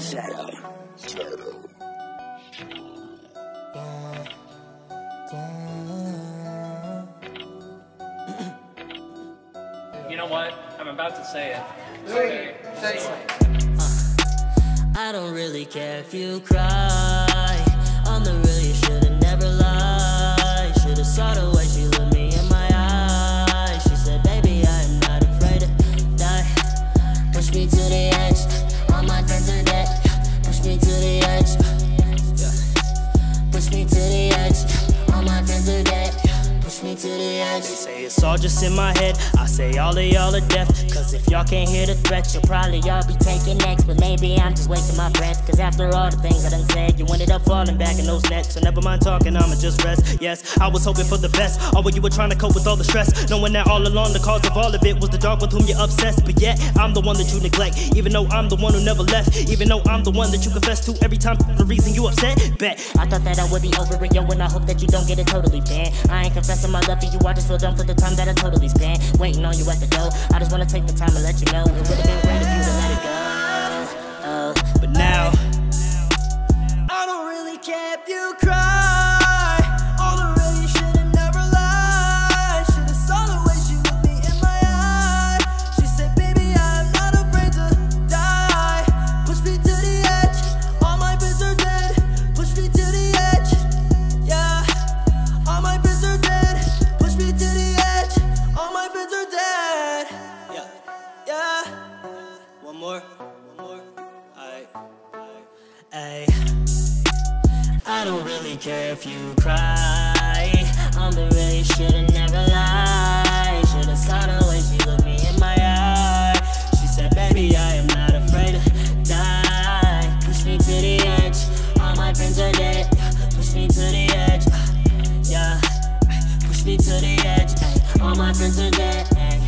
Shadow. Shadow. You know what? I'm about to say it. Say it. Say it. I don't really care if you cry. The real, you should've never lied. Should've saw the way They say it's all just in my head. I say all of y'all are deaf. Cause if y'all can't hear the threats, you'll probably all be taking next. But maybe I'm just wasting my breath. Cause after all the things I done said, you ended up falling back in those nets. So never mind talking, I'ma just rest. Yes, I was hoping for the best. Oh, all when you were trying to cope with all the stress. Knowing that all along the cause of all of it was the dog with whom you're obsessed. But yet, I'm the one that you neglect. Even though I'm the one who never left. Even though I'm the one that you confess to every time the reason you upset. Bet. I thought that I would be over it, yo, and I hope that you don't get it totally banned. I ain't confessing my love for you, I just feel dumb for the time that I totally spent. Waiting on you at the door. I just wanna take the time and let you know it would've been great if you would let it go. Oh, but now, I don't really care if you cry. One more. One more. Alright. Ay. I don't really care if you cry. I'm the real, you should've never lied. Should've saw the way she looked me in my eye. She said, Baby, I am not afraid to die. Push me to the edge. All my friends are dead. Push me to the edge. Yeah. Push me to the edge. All my friends are dead.